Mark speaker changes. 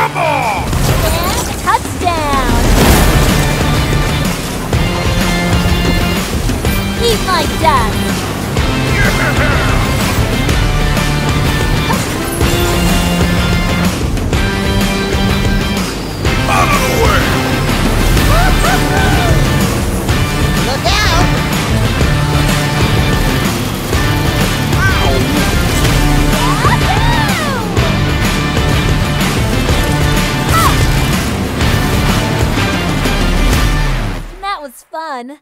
Speaker 1: Come on!
Speaker 2: And touchdown! Eat my dust! fun.